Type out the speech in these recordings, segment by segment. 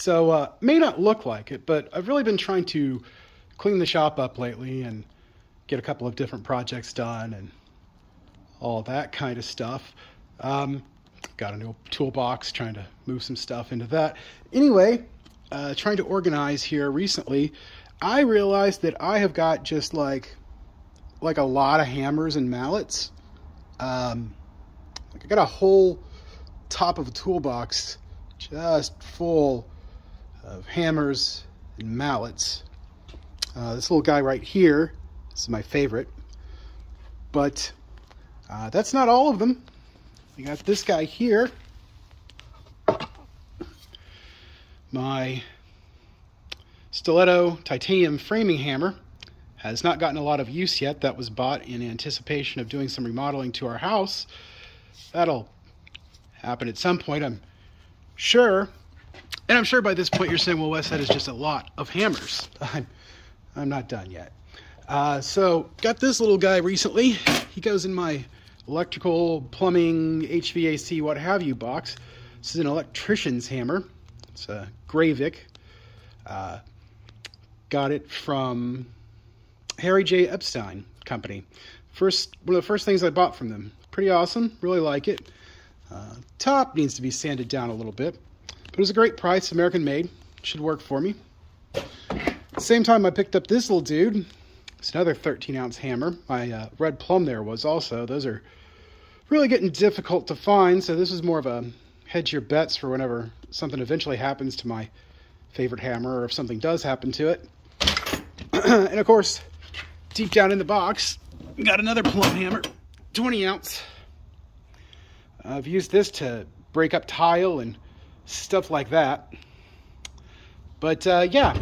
So, uh, may not look like it, but I've really been trying to clean the shop up lately and get a couple of different projects done and all that kind of stuff. Um, got a new toolbox, trying to move some stuff into that. Anyway, uh, trying to organize here recently, I realized that I have got just like like a lot of hammers and mallets. Um, like I got a whole top of a toolbox just full of hammers and mallets. Uh, this little guy right here this is my favorite, but uh, that's not all of them. We got this guy here. My stiletto titanium framing hammer has not gotten a lot of use yet. That was bought in anticipation of doing some remodeling to our house. That'll happen at some point, I'm sure. And I'm sure by this point you're saying, well, Wes, that is just a lot of hammers. I'm, I'm not done yet. Uh, so, got this little guy recently. He goes in my electrical, plumbing, HVAC, what have you box. This is an electrician's hammer. It's a Gravik. Uh, got it from Harry J. Epstein Company. First, one of the first things I bought from them. Pretty awesome. Really like it. Uh, top needs to be sanded down a little bit, but it was a great price. American made. Should work for me. Same time I picked up this little dude. It's another 13 ounce hammer. My uh, red Plumb there was also. Those are really getting difficult to find, so this is more of a hedge your bets for whenever something eventually happens to my favorite hammer or if something does happen to it. and of course, deep down in the box, got another Plumb hammer, 20 ounce. I've used this to break up tile and stuff like that. But uh, yeah,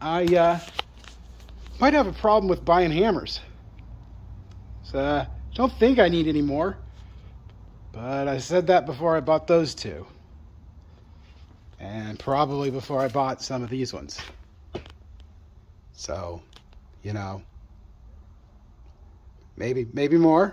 I uh, might have a problem with buying hammers. So, uh, don't think I need any more. But I said that before I bought those two. And probably before I bought some of these ones. So, you know, maybe, maybe more.